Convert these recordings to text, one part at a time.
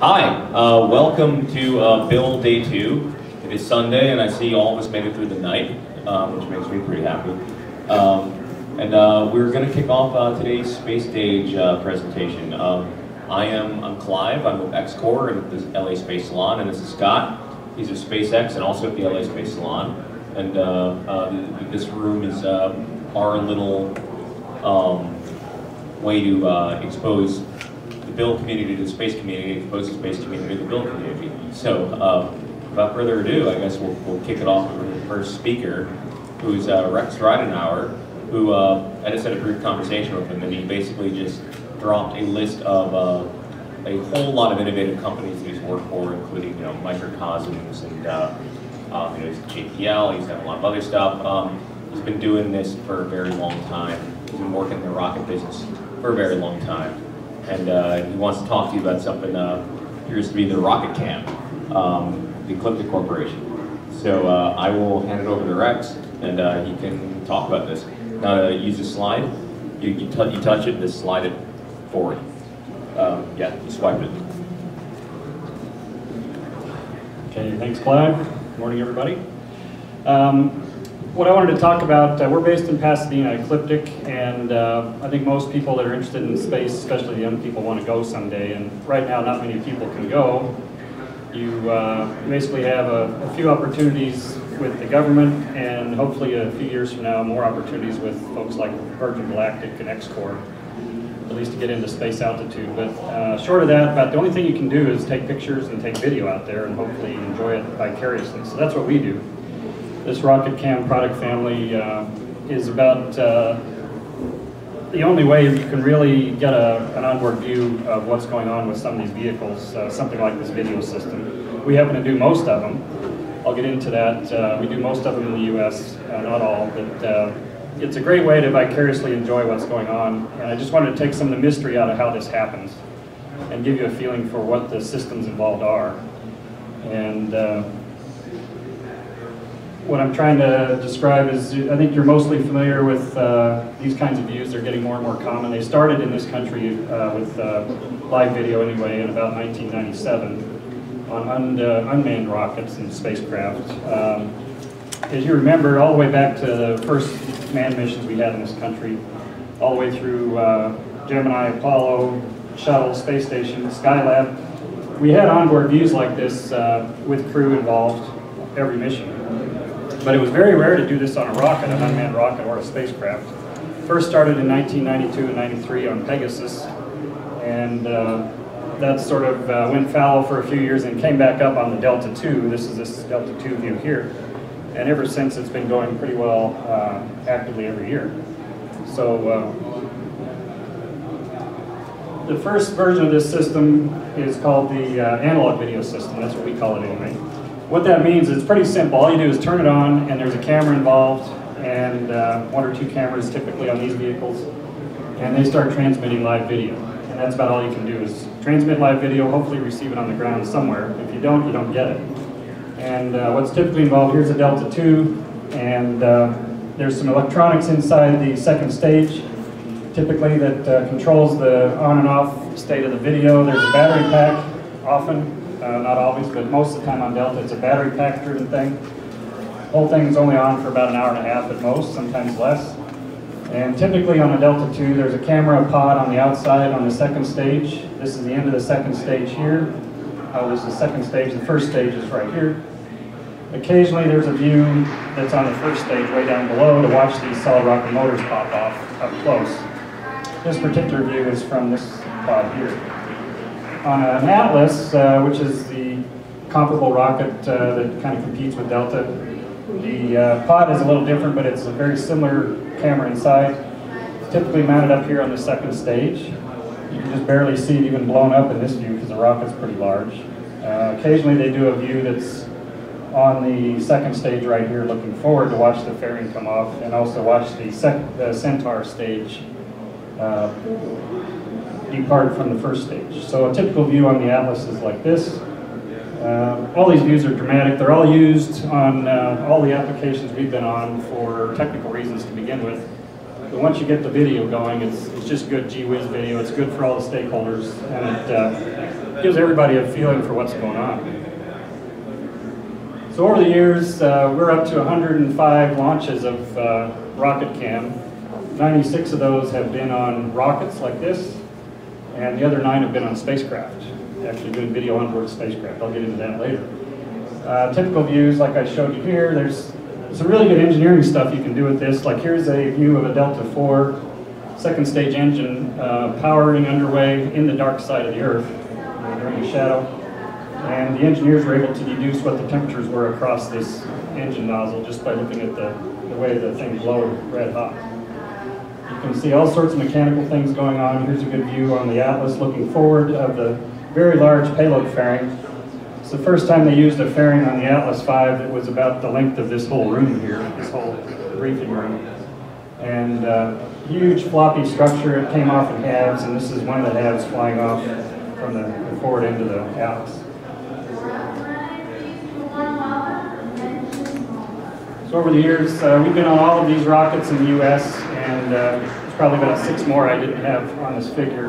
Hi, uh, welcome to uh, BIL Day 2. It is Sunday and I see all of us made it through the night, um, which makes me pretty happy. Um, and uh, we're going to kick off uh, today's Space Stage uh, presentation. Um, I am I'm Clive, I'm with XCOR and the LA Space Salon, and this is Scott. He's at SpaceX and also at the LA Space Salon. And uh, this room is our little um, way to expose the BIL community to the space community, expose the space community to the BIL community. So uh, without further ado, I guess we'll, we'll kick it off with the first speaker, who's uh, Rex Ridenoure, who uh, I just had a brief conversation with him, and he basically just dropped a list of uh, a whole lot of innovative companies that he's worked for, including you know Microcosms and uh, um, you know, JPL. He's done a lot of other stuff. Um, he's been doing this for a very long time. He's been working in the rocket business for a very long time, and uh, he wants to talk to you about something uh, appears to be the RocketCam, um, the Ecliptic Corporation. So uh, I will hand it over to Rex, and uh, he can talk about this. Now, uh, use a slide. You, you, you touch it, just slide it forward. Um, yeah, you swipe it. Okay, thanks, Clive. Good morning, everybody. Um, what I wanted to talk about, uh, we're based in Pasadena, Ecliptic, and uh, I think most people that are interested in space, especially the young people, want to go someday, and right now not many people can go. You uh, basically have a, a, few opportunities with the government, and hopefully a few years from now, more opportunities with folks like Virgin Galactic and XCOR at least to get into space altitude. But uh, short of that, about the only thing you can do is take pictures and take video out there and hopefully enjoy it vicariously. So that's what we do. This RocketCam product family uh, is about uh, the only way you can really get a, an onboard view of what's going on with some of these vehicles, uh, something like this video system. We happen to do most of them. I'll get into that. Uh, we do most of them in the U.S., uh, not all, but it's a great way to vicariously enjoy what's going on. And I just wanted to take some of the mystery out of how this happens and give you a feeling for what the systems involved are. And uh, what I'm trying to describe is, I think you're mostly familiar with uh, these kinds of views. They're getting more and more common. They started in this country uh, with uh, live video anyway in about 1997 on un uh, unmanned rockets and spacecraft. Um, as you remember, all the way back to the first manned missions we had in this country, all the way through uh, Gemini, Apollo, Shuttle, Space Station, Skylab, we had onboard views like this uh, with crew involved every mission. But it was very rare to do this on a rocket, an unmanned rocket or a spacecraft. First started in 1992 and 93 on Pegasus, and uh, that sort of uh, went fallow for a few years and came back up on the Delta II. This is this Delta II view here and ever since it's been going pretty well uh, actively every year. So uh, the first version of this system is called the uh, analog video system. That's what we call it anyway. What that means is it's pretty simple. All you do is turn it on and there's a camera involved and uh, one or two cameras typically on these vehicles and they start transmitting live video. And that's about all you can do is transmit live video, hopefully receive it on the ground somewhere. If you don't, you don't get it. And uh, what's typically involved, here's a Delta II, and uh, there's some electronics inside the second stage, typically that uh, controls the on and off state of the video. There's a battery pack, often, uh, not always, but most of the time on Delta, it's a battery pack driven thing. The whole thing is only on for about an hour and a half at most, sometimes less. And typically on a Delta II, there's a camera pod on the outside on the second stage. This is the end of the second stage here. Oh, this is the second stage. The first stage is right here. Occasionally there's a view that's on the first stage way down below to watch these solid rocket motors pop off up close. This particular view is from this pod here. On an Atlas, uh, which is the comparable rocket uh, that kind of competes with Delta, the uh, pod is a little different, but it's a very similar camera inside. It's typically mounted up here on the second stage. You can just barely see it even blown up in this view because the rocket's pretty large. Uh, occasionally they do a view that's on the second stage right here looking forward to watch the fairing come off and also watch the, the Centaur stage uh, depart from the first stage. So a typical view on the Atlas is like this. Uh, all these views are dramatic. They're all used on uh, all the applications we've been on for technical reasons to begin with. But once you get the video going, it's, it's just good gee whiz video. It's good for all the stakeholders, and it, uh, gives everybody a feeling for what's going on. So over the years, uh, we're up to 105 launches of uh, RocketCam. 96 of those have been on rockets like this, and the other nine have been on spacecraft, actually doing video onboard spacecraft. I'll get into that later. Uh, typical views, like I showed you here, there's some really good engineering stuff you can do with this. Like here's a view of a Delta IV second stage engine uh, powering underway in the dark side of the Earth during the shadow and the engineers were able to deduce what the temperatures were across this engine nozzle just by looking at the, the way the thing glowed red hot. You can see all sorts of mechanical things going on. Here's a good view on the Atlas looking forward of the very large payload fairing. It's the first time they used a fairing on the Atlas V that was about the length of this whole room here, this whole briefing room. And uh, huge floppy structure, it came off in halves, and this is one of the halves flying off from the forward end of the Atlas. So over the years, uh, we've been on all of these rockets in the U.S., and uh, there's probably about six more I didn't have on this figure.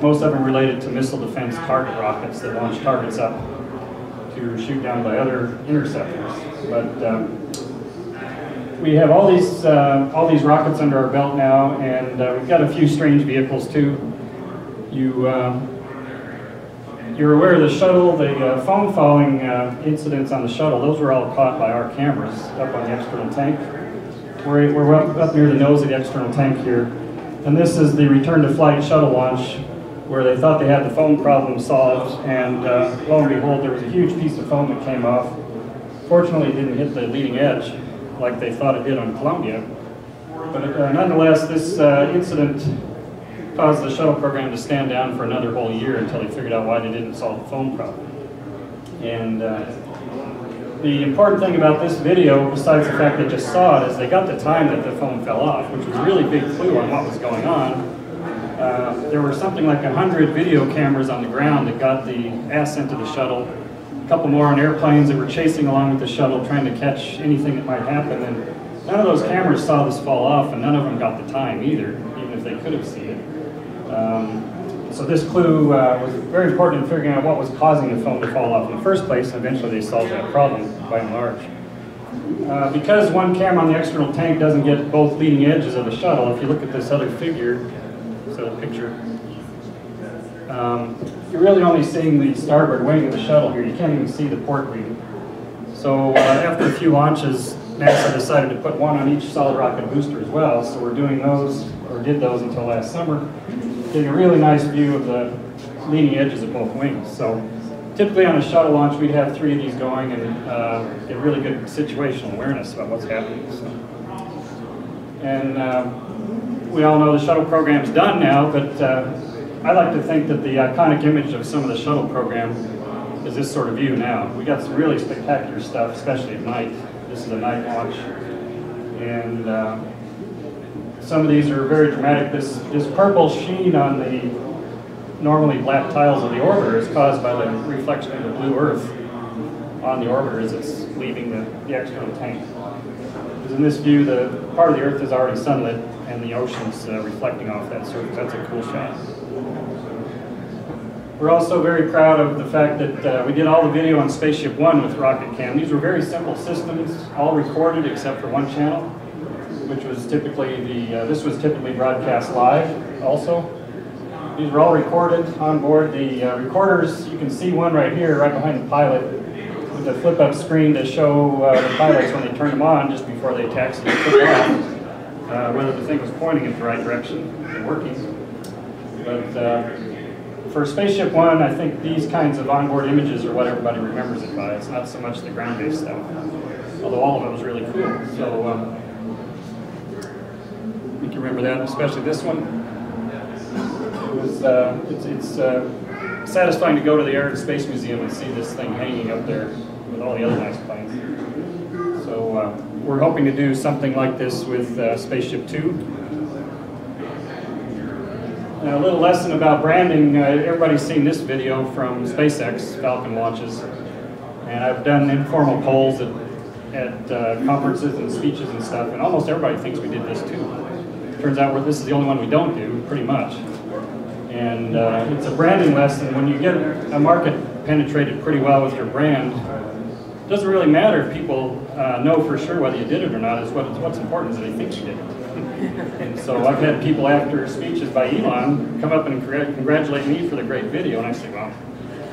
Most of them related to missile defense target rockets that launch targets up to shoot down by other interceptors. But um, we have all these uh, all these rockets under our belt now, and uh, we've got a few strange vehicles too. You um, you're aware of the shuttle, the uh, foam falling uh, incidents on the shuttle, those were all caught by our cameras up on the external tank. We're, we're up, up near the nose of the external tank here. And this is the return to flight shuttle launch where they thought they had the foam problem solved and uh, lo and behold there was a huge piece of foam that came off. Fortunately it didn't hit the leading edge like they thought it did on Columbia. But uh, nonetheless this uh, incident caused the shuttle program to stand down for another whole year until they figured out why they didn't solve the foam problem. And uh, the important thing about this video, besides the fact they just saw it, is they got the time that the foam fell off, which was a really big clue on what was going on. Uh, there were something like 100 video cameras on the ground that got the ascent of the shuttle, a couple more on airplanes that were chasing along with the shuttle trying to catch anything that might happen. And none of those cameras saw this fall off, and none of them got the time either, even if they could have seen it. Um, so this clue uh, was very important in figuring out what was causing the foam to fall off in the first place, and eventually they solved that problem by and large. Uh, because one camera on the external tank doesn't get both leading edges of the shuttle, if you look at this other figure, this other picture, um, you're really only seeing the starboard wing of the shuttle here. You can't even see the port wing. So uh, after a few launches, NASA decided to put one on each solid rocket booster as well. So we're doing those, or did those until last summer getting a really nice view of the leading edges of both wings. So typically on a shuttle launch, we'd have three of these going and uh, get really good situational awareness about what's happening. So. And uh, we all know the shuttle program's done now, but uh, I like to think that the iconic image of some of the shuttle program is this sort of view now. We got some really spectacular stuff, especially at night. This is a night launch. And uh, some of these are very dramatic. This, this purple sheen on the normally black tiles of the orbiter is caused by the reflection of the blue Earth on the orbiter as it's leaving the, the external tank. Because in this view, the part of the Earth is already sunlit and the ocean's uh, reflecting off that surface. That's a cool shot. We're also very proud of the fact that uh, we did all the video on Spaceship One with RocketCam. These were very simple systems, all recorded except for one channel which was typically the, uh, this was typically broadcast live also. These were all recorded on board. The uh, recorders, you can see one right here, right behind the pilot, with a flip-up screen to show uh, the pilots when they turned them on just before they taxied the uh, whether the thing was pointing in the right direction and working. But uh, for Spaceship One, I think these kinds of onboard images are what everybody remembers it by. It's not so much the ground-based stuff, although all of it was really cool. So. Um, you remember that, especially this one. It was, uh, it's, it's uh, satisfying to go to the Air and Space Museum and see this thing hanging up there with all the other nice planes. So uh, we're hoping to do something like this with uh, Spaceship Two. Now, a little lesson about branding. Uh, everybody's seen this video from SpaceX Falcon launches. And I've done informal polls at, at uh, conferences and speeches and stuff, and almost everybody thinks we did this too. Turns out this is the only one we don't do, pretty much. And uh, it's a branding lesson. When you get a market penetrated pretty well with your brand, it doesn't really matter if people uh, know for sure whether you did it or not. It's what, what's important is that they think you did it. And so I've had people after speeches by Elon come up and congr- congratulate me for the great video, and I say, well,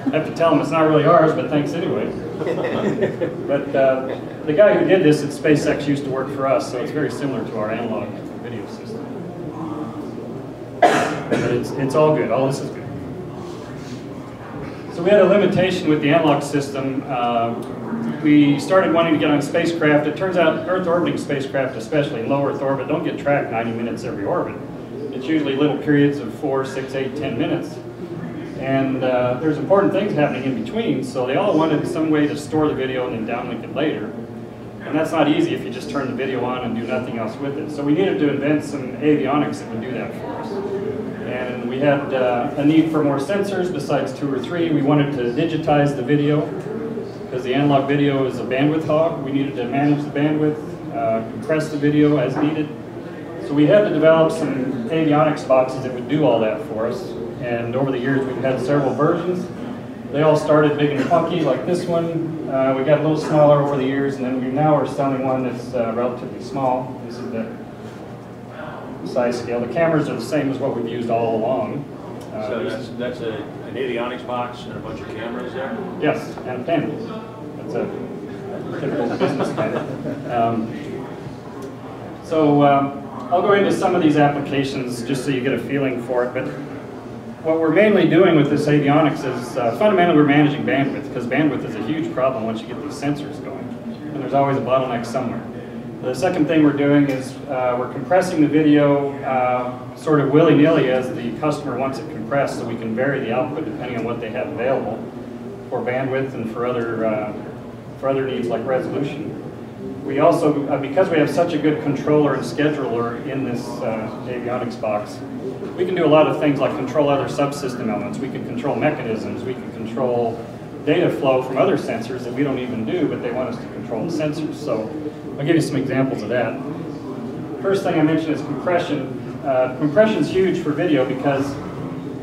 I have to tell them it's not really ours, but thanks anyway. but uh, the guy who did this at SpaceX used to work for us, so it's very similar to our analog video system. But it's, it's all good. All this is good. So we had a limitation with the analog system. Uh, we started wanting to get on spacecraft. It turns out Earth orbiting spacecraft, especially in low Earth orbit, don't get tracked 90 minutes every orbit. It's usually little periods of four, six, eight, ten minutes. And uh, there's important things happening in between, so they all wanted some way to store the video and then downlink it later. And that's not easy if you just turn the video on and do nothing else with it. So we needed to invent some avionics that would do that for us. And we had uh, a need for more sensors besides two or three. We wanted to digitize the video because the analog video is a bandwidth hog. We needed to manage the bandwidth, uh, compress the video as needed. So we had to develop some avionics boxes that would do all that for us. And over the years, we've had several versions. They all started big and clunky, like this one. Uh, we got a little smaller over the years, and then we now are selling one that's uh, relatively small. This is the size scale. The cameras are the same as what we've used all along. Uh, So that's, that's a, an avionics box and a bunch of cameras there? Yes, and a pen. That's a typical business pen. Um, so um, I'll go into some of these applications just so you get a feeling for it. But what we're mainly doing with this avionics is uh, fundamentally we're managing bandwidth because bandwidth is a huge problem once you get these sensors going. And there's always a bottleneck somewhere. The second thing we're doing is uh, we're compressing the video uh, sort of willy-nilly as the customer wants it compressed so we can vary the output depending on what they have available for bandwidth and for other, uh, for other needs like resolution. We also, uh, because we have such a good controller and scheduler in this uh, avionics box, we can do a lot of things like control other subsystem elements. We can control mechanisms. We can control data flow from other sensors that we don't even do, but they want us to control sensors. So I'll give you some examples of that. First thing I mentioned is compression. Uh, compression is huge for video because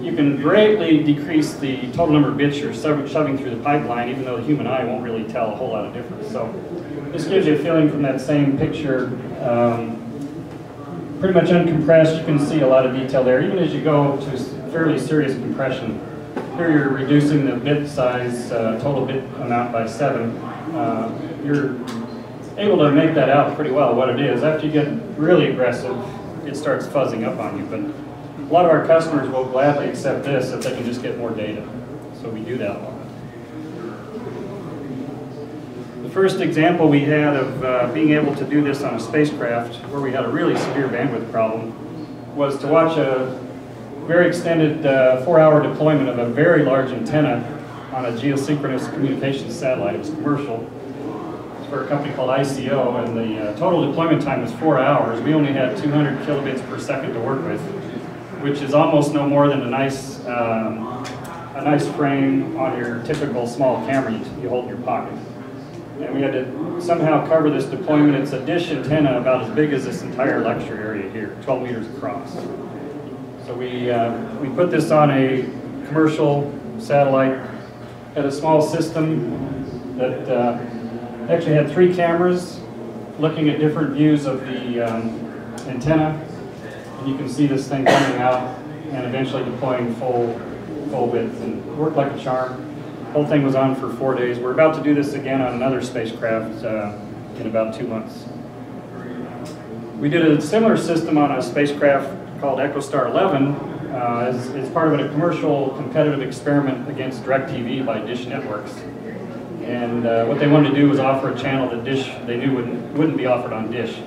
you can greatly decrease the total number of bits you're shoving through the pipeline, even though the human eye won't really tell a whole lot of difference. So this gives you a feeling from that same picture. Um, pretty much uncompressed, you can see a lot of detail there. Even as you go to fairly serious compression, here you're reducing the bit size, uh, total bit amount by seven. Uh, you're able to make that out pretty well, what it is. After you get really aggressive, it starts fuzzing up on you. But a lot of our customers will gladly accept this if they can just get more data. So we do that a lot. The first example we had of uh, being able to do this on a spacecraft where we had a really severe bandwidth problem was to watch a very extended uh, four-hour deployment of a very large antenna on a geosynchronous communications satellite. It was commercial. It's for a company called ICO, and the uh, total deployment time was four hours. We only had 200 kilobits per second to work with, which is almost no more than a nice, um, a nice frame on your typical small camera you, you hold in your pocket. And we had to somehow cover this deployment. It's a dish antenna about as big as this entire lecture area here, 12 meters across. So we, uh, we put this on a commercial satellite, had a small system that uh, actually had three cameras looking at different views of the um, antenna. And you can see this thing coming out and eventually deploying full, full width and worked like a charm. Whole thing was on for four days. We're about to do this again on another spacecraft uh, in about two months. We did a similar system on a spacecraft called EchoStar 11 uh, as, as part of a commercial competitive experiment against DirecTV by Dish Networks. And uh, what they wanted to do was offer a channel that Dish they knew wouldn't, wouldn't be offered on Dish.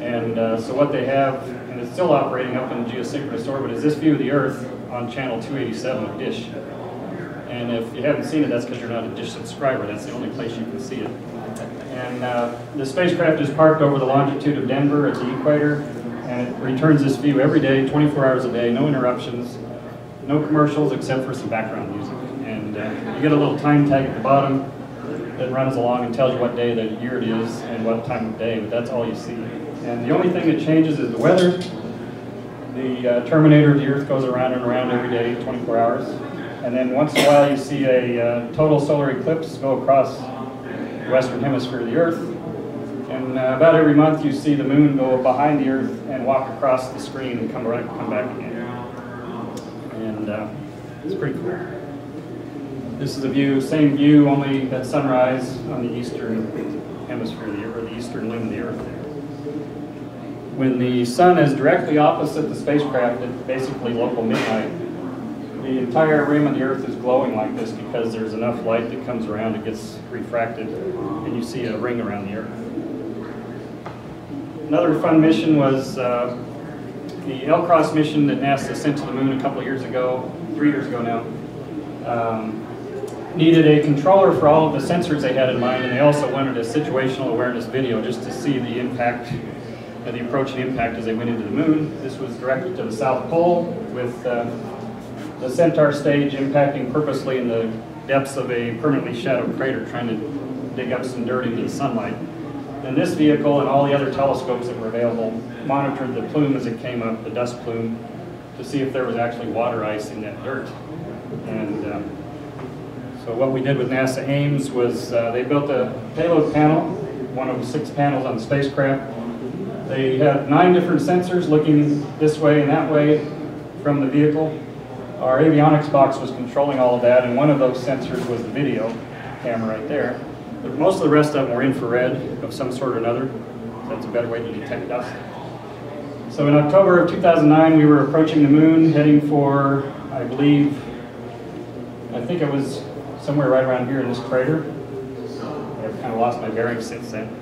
And uh, so what they have, and it's still operating up in geosynchronous orbit, is this view of the Earth on channel 287 of Dish. And if you haven't seen it, that's because you're not a Dish subscriber. That's the only place you can see it. And uh, the spacecraft is parked over the longitude of Denver at the equator, and it returns this view every day, 24 hours a day, no interruptions, no commercials except for some background music. And uh, you get a little time tag at the bottom that runs along and tells you what day of the year it is and what time of day, but that's all you see. And the only thing that changes is the weather, The uh, terminator of the Earth goes around and around every day, 24 hours. And then once in a while you see a uh, total solar eclipse go across the western hemisphere of the Earth. And uh, about every month you see the moon go behind the Earth and walk across the screen and come, right, come back again. And uh, it's pretty cool. This is a view, same view, only at sunrise on the eastern hemisphere of the Earth, or the eastern limb of the Earth there. When the sun is directly opposite the spacecraft at basically local midnight, the entire rim of the Earth is glowing like this because there's enough light that comes around, it gets refracted, and you see a ring around the Earth. Another fun mission was uh, the LCROSS mission that NASA sent to the moon a couple years ago, three years ago now. Um, needed a controller for all of the sensors they had in mind, and they also wanted a situational awareness video just to see the impact, uh, the approaching impact as they went into the moon. This was directed to the South Pole with uh, the Centaur stage impacting purposely in the depths of a permanently shadowed crater, trying to dig up some dirt into the sunlight. And this vehicle and all the other telescopes that were available monitored the plume as it came up, the dust plume, to see if there was actually water ice in that dirt. And um, so what we did with NASA Ames was uh, they built a payload panel, one of the six panels on the spacecraft. They had nine different sensors looking this way and that way from the vehicle. Our avionics box was controlling all of that, and one of those sensors was the video camera right there. But most of the rest of them were infrared of some sort or another. That's a better way to detect dust. So in October of 2009, we were approaching the moon, heading for, I believe, I think it was somewhere right around here in this crater. I've kind of lost my bearings since then.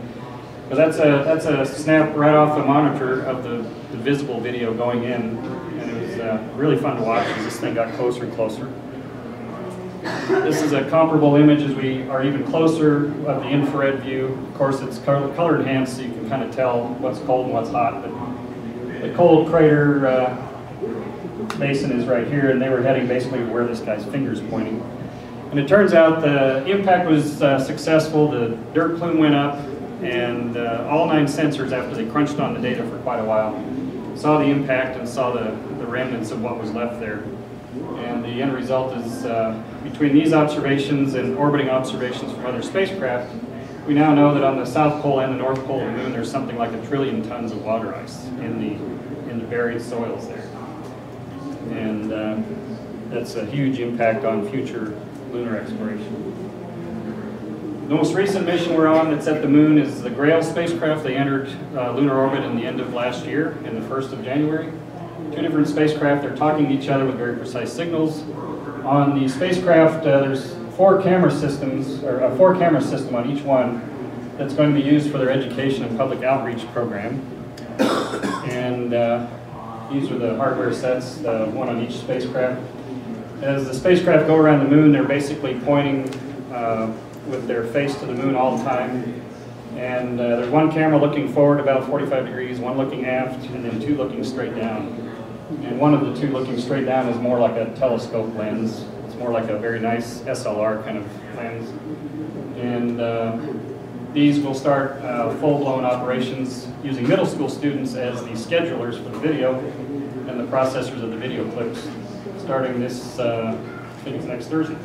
But that's a, that's a snap right off the monitor of the, the visible video going in. And it was uh, really fun to watch as this thing got closer and closer. This is a comparable image as we are even closer of the infrared view. Of course, it's color, enhanced, so you can kind of tell what's cold and what's hot. But the cold crater uh, basin is right here, and they were heading basically where this guy's finger's pointing. And it turns out the impact was uh, successful. The dirt plume went up, and uh, all nine sensors, after they crunched on the data for quite a while, saw the impact and saw the, the remnants of what was left there. And the end result is, uh, between these observations and orbiting observations from other spacecraft, we now know that on the South Pole and the North Pole of the Moon, there's something like a trillion tons of water ice in the, in the buried soils there. And uh, that's a huge impact on future lunar exploration. The most recent mission we're on that's at the moon is the GRAIL spacecraft. They entered uh, lunar orbit in the end of last year, in the 1st of January. Two different spacecraft, they're talking to each other with very precise signals. On the spacecraft, uh, there's four camera systems, or a four camera system on each one that's going to be used for their education and public outreach program. And uh, these are the hardware sets, uh, one on each spacecraft. As the spacecraft go around the moon, they're basically pointing uh, with their face to the moon all the time. And uh, there's one camera looking forward about 45 degrees, one looking aft, and then two looking straight down. And one of the two looking straight down is more like a telescope lens. It's more like a very nice SLR kind of lens. And uh, these will start uh, full-blown operations using middle school students as the schedulers for the video and the processors of the video clips starting this, uh, I think it's next Thursday,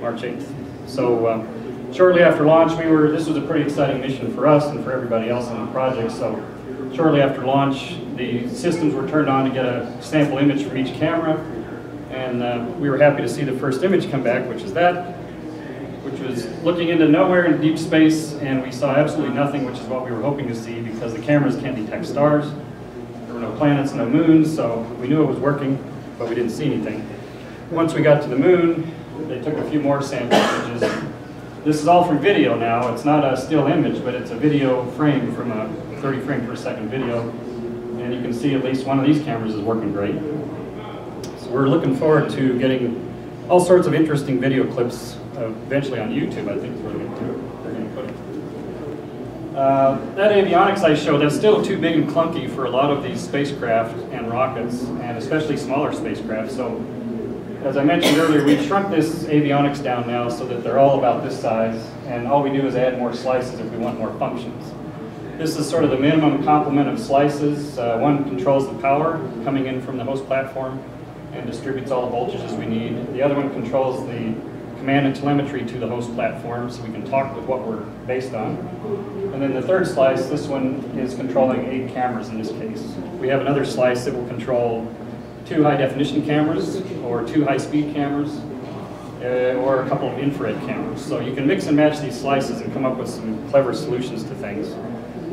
March 8th. So uh, shortly after launch, we were, this was a pretty exciting mission for us and for everybody else on the project. So shortly after launch, the systems were turned on to get a sample image from each camera. And uh, we were happy to see the first image come back, which is that, which was looking into nowhere in deep space, and we saw absolutely nothing, which is what we were hoping to see because the cameras can't detect stars. There were no planets, no moons, so we knew it was working, but we didn't see anything. Once we got to the moon, they took a few more sample images. This is all from video now. It's not a still image, but it's a video frame from a 30 frame per second video. And you can see at least one of these cameras is working great. So we're looking forward to getting all sorts of interesting video clips uh, eventually on YouTube, I think is where they're going to put it. Uh, that avionics I showed, that's still too big and clunky for a lot of these spacecraft and rockets, and especially smaller spacecraft. So as I mentioned earlier, we've shrunk this avionics down now so that they're all about this size, and all we do is add more slices if we want more functions. This is sort of the minimum complement of slices. Uh, one controls the power coming in from the host platform and distributes all the voltages we need. The other one controls the command and telemetry to the host platform so we can talk with what we're based on. And then the third slice, this one is controlling eight cameras in this case. We have another slice that will control two high definition cameras or two high speed cameras uh, or a couple of infrared cameras. So you can mix and match these slices and come up with some clever solutions to things.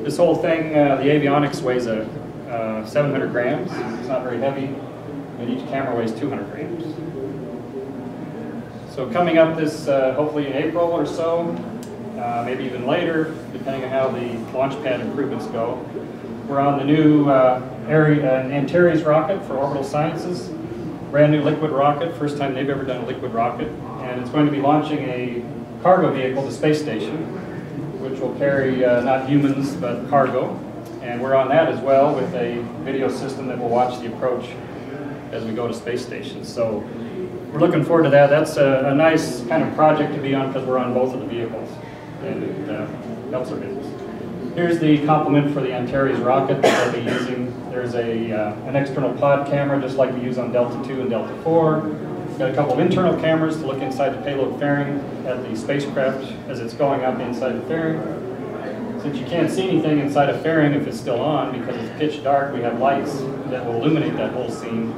This whole thing, uh, the avionics weighs a, uh, 700 grams. It's not very heavy, and each camera weighs 200 grams. So coming up this, uh, hopefully in April or so, uh, maybe even later, depending on how the launch pad improvements go, we're on the new uh, uh, Antares rocket for Orbital Sciences, brand new liquid rocket, first time they've ever done a liquid rocket, and it's going to be launching a cargo vehicle to space station, which will carry uh, not humans but cargo. And we're on that as well with a video system that will watch the approach as we go to space station. So we're looking forward to that. That's a, a nice kind of project to be on because we're on both of the vehicles, and it uh, helps our business. Here's the complement for the Antares rocket that we'll be using. There's a, uh, an external pod camera, just like we use on Delta 2 and Delta IV. Got a couple of internal cameras to look inside the payload fairing at the spacecraft as it's going up inside the fairing. Since you can't see anything inside a fairing if it's still on, because it's pitch dark, we have lights that will illuminate that whole scene,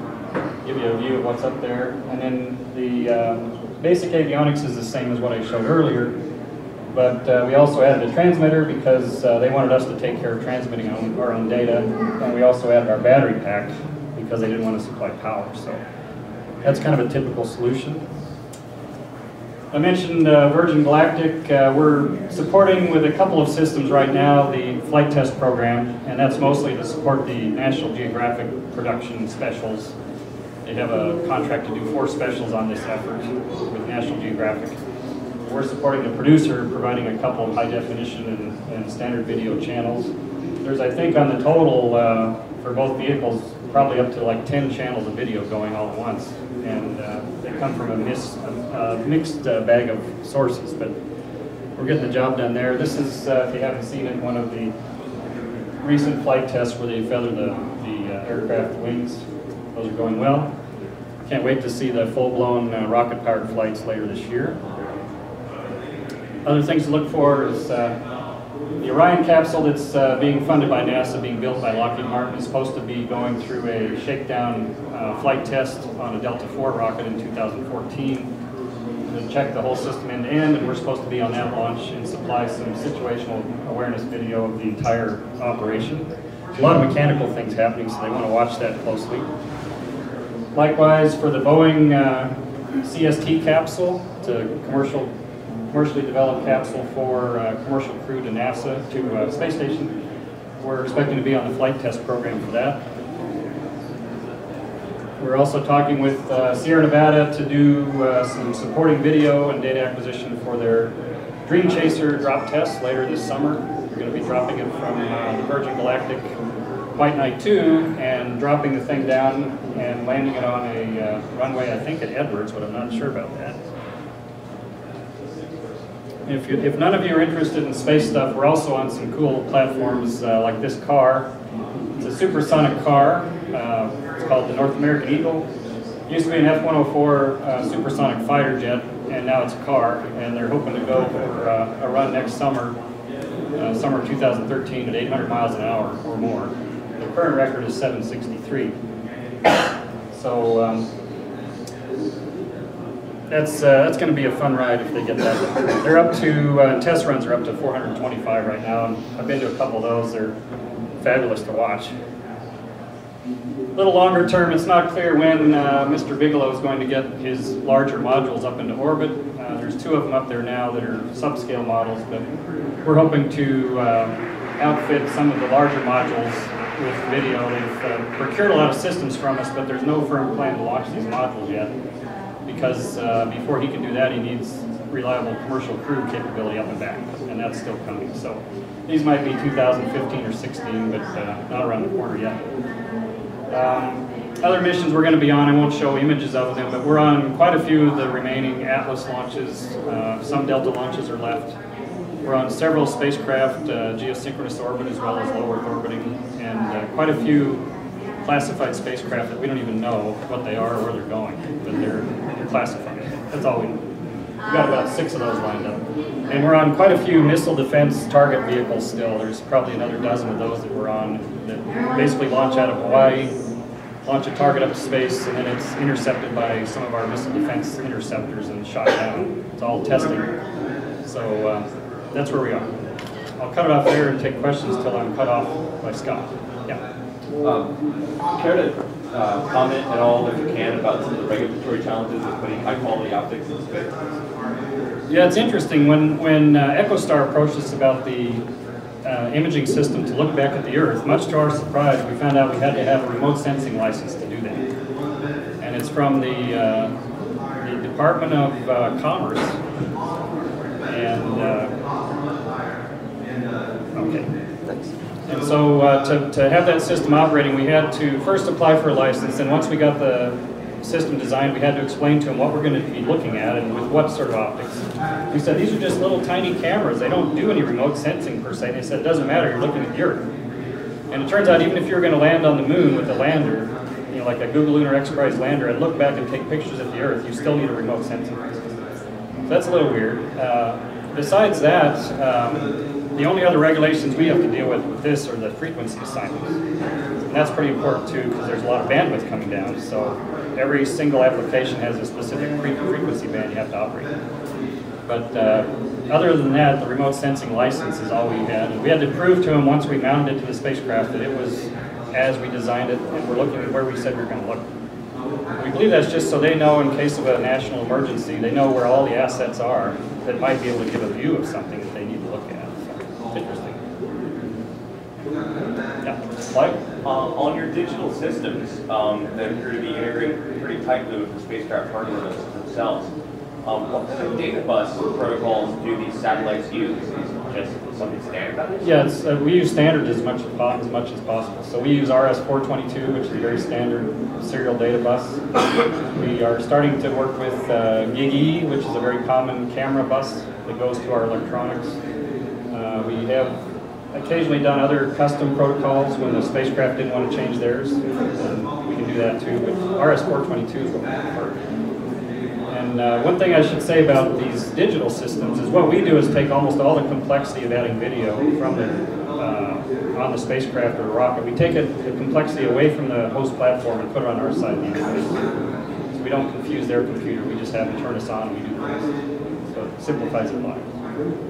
give you a view of what's up there. And then the um, basic avionics is the same as what I showed earlier, but uh, we also added a transmitter because uh, they wanted us to take care of transmitting our own, our own data. And we also added our battery pack because they didn't want to supply power. So that's kind of a typical solution. I mentioned uh, Virgin Galactic. Uh, we're supporting with a couple of systems right now the flight test program, and that's mostly to support the National Geographic production specials. They have a contract to do four specials on this effort with National Geographic. We're supporting the producer, providing a couple of high definition and, and standard video channels. There's, I think, on the total uh, for both vehicles, probably up to like 10 channels of video going all at once. And uh, they come from a, mis, a, a mixed uh, bag of sources, but we're getting the job done there. This is, uh, if you haven't seen it, one of the recent flight tests where they feather the, the uh, aircraft wings. Those are going well. Can't wait to see the full-blown uh, rocket-powered flights later this year. Other things to look for is the Orion capsule that's uh, being funded by NASA, being built by Lockheed Martin, is supposed to be going through a shakedown uh, flight test on a Delta IV rocket in 2014 to check the whole system end to end, and we're supposed to be on that launch and supply some situational awareness video of the entire operation. A lot of mechanical things happening, so they want to watch that closely. Likewise, for the Boeing uh, CST capsule, it's a commercial commercially developed capsule for uh, commercial crew to NASA, to uh, space station. We're expecting to be on the flight test program for that. We're also talking with uh, Sierra Nevada to do uh, some supporting video and data acquisition for their Dream Chaser drop test later this summer. We're going to be dropping it from uh, the Virgin Galactic White Knight 2 and dropping the thing down and landing it on a uh, runway, I think at Edwards, but I'm not sure about that. If, you, if none of you are interested in space stuff, we're also on some cool platforms uh, like this car. It's a supersonic car. Uh, called the North American Eagle. It used to be an F-104 uh, supersonic fighter jet, and now it's a car. And they're hoping to go for uh, a run next summer, uh, summer 2013, at 800 miles an hour or more. The current record is 763. So um, that's uh, that's going to be a fun ride if they get that. They're up to uh, test runs are up to 425 right now, and I've been to a couple of those. They're fabulous to watch. A little longer term, it's not clear when uh, Mr. Bigelow is going to get his larger modules up into orbit. Uh, there's two of them up there now that are subscale models, but we're hoping to uh, outfit some of the larger modules with video. They've uh, procured a lot of systems from us, but there's no firm plan to launch these modules yet because uh, before he can do that, he needs reliable commercial crew capability up and back, and that's still coming. So these might be 2015 or 16, but uh, not around the corner yet. Um, other missions we're going to be on, I won't show images of them, but we're on quite a few of the remaining Atlas launches. Uh, some Delta launches are left. We're on several spacecraft, uh, geosynchronous orbit as well as low Earth orbiting, and uh, quite a few classified spacecraft that we don't even know what they are or where they're going, but they're, they're classified. That's all we know. We've got about six of those lined up. And we're on quite a few missile defense target vehicles still. There's probably another dozen of those that we're on that basically launch out of Hawaii, launch a target up to space, and then it's intercepted by some of our missile defense interceptors and shot down. It's all testing. So uh, that's where we are. I'll cut it off there and take questions till I'm cut off by Scott. Yeah. Um, Care to uh, comment at all, if you can, about some of the regulatory challenges of putting high-quality optics in space? Yeah, it's interesting. When, when uh, EchoStar approached us about the uh, imaging system to look back at the Earth, much to our surprise, we found out we had to have a remote sensing license to do that. And it's from the, uh, the Department of uh, Commerce. And, uh, okay. And so uh, to, to have that system operating, we had to first apply for a license, and once we got the system designed, we had to explain to them what we're going to be looking at and with what sort of optics. We said, these are just little tiny cameras. They don't do any remote sensing per se. And They said, it doesn't matter, you're looking at the Earth. And it turns out even if you're going to land on the moon with a lander, you know, like a Google Lunar X Prize lander, and look back and take pictures of the Earth, you still need a remote sensing. So that's a little weird. Uh, besides that, um, the only other regulations we have to deal with with this are the frequency assignments. And that's pretty important too, because there's a lot of bandwidth coming down. So every single application has a specific frequency band you have to operate. But uh, other than that, the remote sensing license is all we had. We had to prove to them once we mounted it to the spacecraft that it was as we designed it, and we're looking at where we said we were going to look. We believe that's just so they know in case of a national emergency, they know where all the assets are that might be able to give a view of something that they need to look at. So, it's interesting. Mike? Uh, on your digital systems um, that appear to be integrated pretty tightly with the spacecraft hardware themselves, um, what kind of data bus protocols do these satellites use? Is just something standardized? Yeah, it's, uh, we use standard as much as, as much as possible. So we use RS-422, which is a very standard serial data bus. We are starting to work with uh, GigE, which is a very common camera bus that goes to our electronics. Uh, we have occasionally done other custom protocols when the spacecraft didn't want to change theirs. We can do that too, but RS-422 is what we prefer. And uh, one thing I should say about these digital systems is what we do is take almost all the complexity of adding video from the, uh, on the spacecraft or rocket. We take it, the complexity away from the host platform and put it on our side of the. So we don't confuse their computer, we just have them turn us on and we do things. So it simplifies their lives.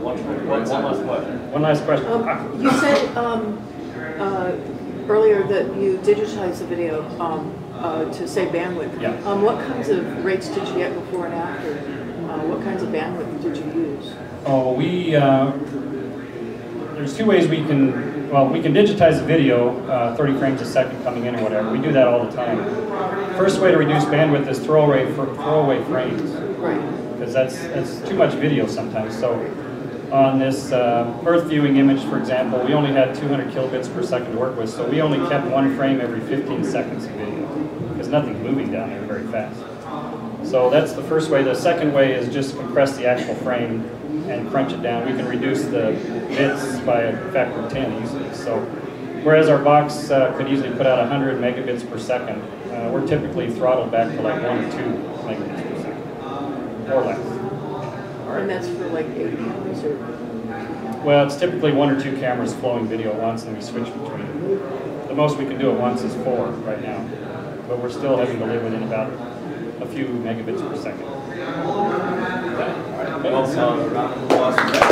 One, one, one last question. One last question. Um, You said um, uh, earlier that you digitized the video um, uh, to save bandwidth. Yeah. Um, What kinds of rates did you get before and after? Uh, What kinds of bandwidth did you use? Oh, we, uh, there's two ways we can, well, we can digitize the video, uh, 30 frames a second coming in or whatever. We do that all the time. First way to reduce bandwidth is throw away, throw away frames, Right. because that's, that's too much video sometimes. So on this uh, Earth viewing image, for example, we only had 200 kilobits per second to work with, so we only kept one frame every 15 seconds of video, because nothing's moving down there very fast. So that's the first way. The second way is just compress the actual frame and crunch it down. We can reduce the bits by a factor of 10 easily. So whereas our box uh, could easily put out 100 megabits per second, uh, we're typically throttled back to like 1 or 2 megabits per second, or less. And that's for like eight cameras or? Well, it's typically one or two cameras flowing video at once and we switch between them. The most we can do at once is four right now, but we're still having to live within about a few megabits per second. Well, so,